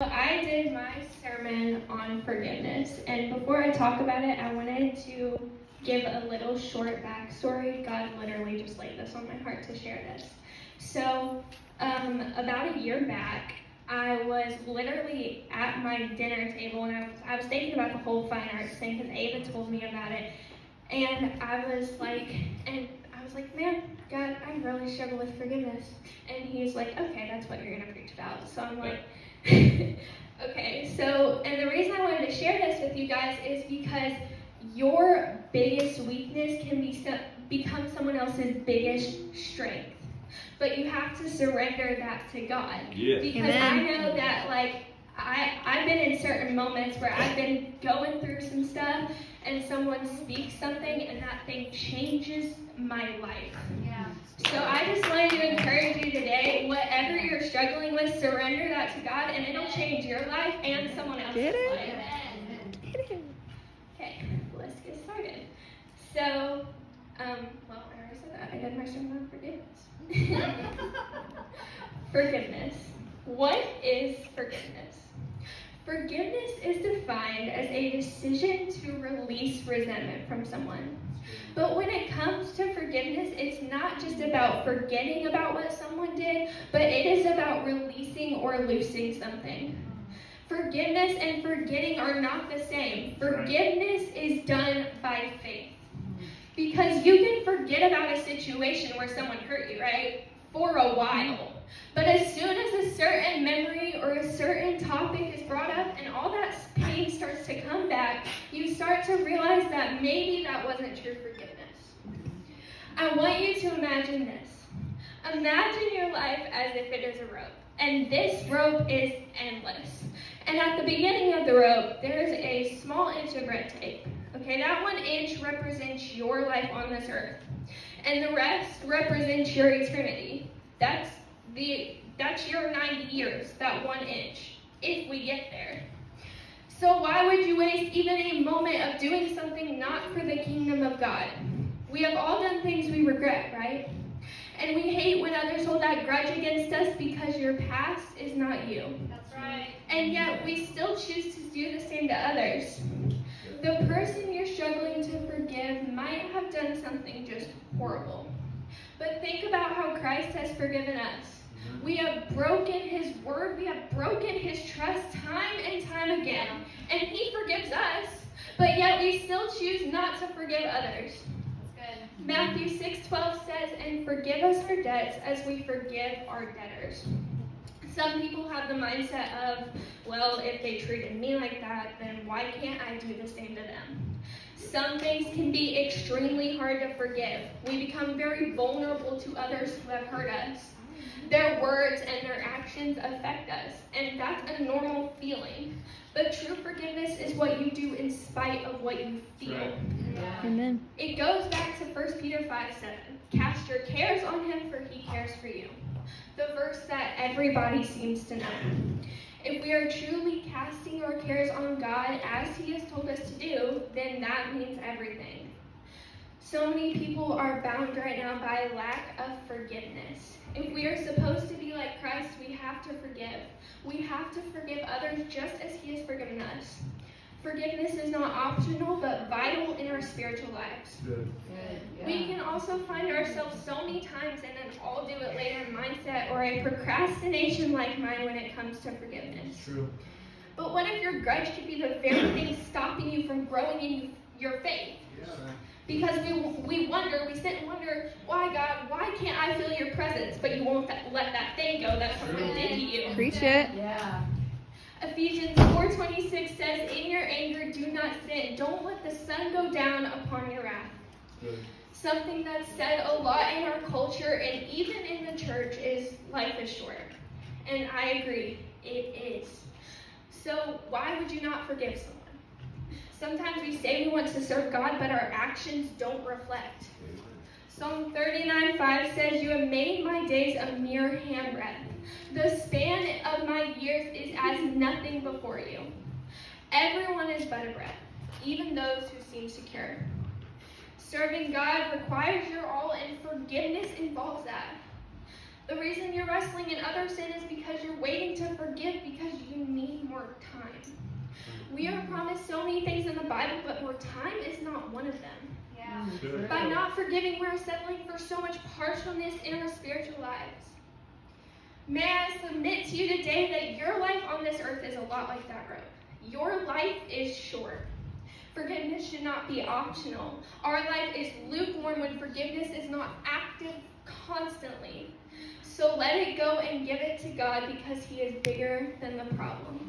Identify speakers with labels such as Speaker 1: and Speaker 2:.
Speaker 1: I did my sermon on forgiveness, and before I talk about it, I wanted to give a little short backstory. God literally just laid this on my heart to share this. So, um, about a year back, I was literally at my dinner table, and I was, I was thinking about the whole fine arts thing because Ava told me about it, and I was like, and I was like, man, God, I really struggle with forgiveness, and he's like, okay, that's what you're gonna preach about. So I'm like. okay, so, and the reason I wanted to share this with you guys is because your biggest weakness can be so, become someone else's biggest strength. But you have to surrender that to God.
Speaker 2: Yeah.
Speaker 1: Because
Speaker 3: Amen.
Speaker 1: I know that, like, I, I've been in certain moments where I've been going through some stuff and someone speaks something and that thing changes my life.
Speaker 3: Yeah.
Speaker 1: So I just wanted to encourage you today, whatever you're struggling with, surrender that to God and it'll change your life and someone else's
Speaker 3: Get it?
Speaker 1: life. Okay, let's get started. So, um, well, I already said that. I did my sermon on forgiveness. forgiveness. What is forgiveness? Forgiveness is defined as a decision to release resentment from someone. But when it comes to forgiveness, it's not just about forgetting about what someone did, but it is about releasing or loosing something. Forgiveness and forgetting are not the same. Forgiveness is done by faith. Because you can forget about a situation where someone hurt you, right? For a while. Mm-hmm. But as soon as a certain memory or a certain topic is brought up and all that pain starts to come back, you start to realize that maybe that wasn't true forgiveness. I want you to imagine this. Imagine your life as if it is a rope, and this rope is endless. And at the beginning of the rope, there's a small inch of red tape. Okay, that one inch represents your life on this earth, and the rest represents your eternity. That's the that's your 90 years, that one inch, if we get there. So why would you waste even a moment of doing something not for the kingdom of God? We have all done things we regret, right? And we hate when others hold that grudge against us because your past is not you.
Speaker 3: That's right.
Speaker 1: And yet we still choose to do the same to others. The person you're struggling to forgive might have done something just horrible. But think about how Christ has forgiven us. Mm-hmm. We have broken his word, we have broken his trust time and time again. And he forgives us, but yet we still choose not to forgive others. Matthew 6:12 says, "And forgive us our debts as we forgive our debtors." Some people have the mindset of, well, if they treated me like that, then why can't I do the same to them? Some things can be extremely hard to forgive. We become very vulnerable to others who have hurt us. Their words and their actions affect us, and that's a normal feeling. But true forgiveness is what you do in spite of what you feel.
Speaker 2: Right.
Speaker 3: Yeah. Amen.
Speaker 1: It goes back to 1 Peter 5 7. Cast your cares on him, for he cares for you. The verse that everybody seems to know. If we are truly casting our cares on God as he has told us to do, then that means everything. So many people are bound right now by lack of forgiveness. If we are supposed to be like Christ, we have to forgive. We have to forgive others just as he has forgiven us. Forgiveness is not optional, but vital in our spiritual lives.
Speaker 2: Good.
Speaker 3: Good.
Speaker 1: We can also find ourselves so many times in an I'll do it later mindset or a procrastination like mine when it comes to forgiveness.
Speaker 2: True.
Speaker 1: But what if your grudge could be the very thing stopping you from growing in your faith?
Speaker 2: Yeah.
Speaker 1: Because we, we wonder, we sit and wonder, why God, why can't I feel your presence? But you won't let that thing go that someone did to you.
Speaker 3: Preach it.
Speaker 4: Yeah.
Speaker 1: Ephesians 4.26 says, In your anger, do not sin. Don't let the sun go down upon your wrath.
Speaker 2: Good.
Speaker 1: Something that's said a lot in our culture and even in the church is life is short. And I agree, it is. So why would you not forgive someone? Sometimes we say we want to serve God, but our actions don't reflect. Psalm 39:5 says, You have made my days a mere handbreadth. The span of my years is as nothing before you. Everyone is but a breath, even those who seem secure. Serving God requires your all, and forgiveness involves that. The reason you're wrestling in other sin is because you're waiting to forgive because you need more time. We are promised so many things in the Bible, but more time is not one of them.
Speaker 3: Yeah.
Speaker 1: Mm, By not forgiving, we're settling for so much partialness in our spiritual lives. May I submit to you today that your life on this earth is a lot like that road. Your life is short. Forgiveness should not be optional. Our life is lukewarm when forgiveness is not active constantly. So let it go and give it to God because He is bigger than the problem.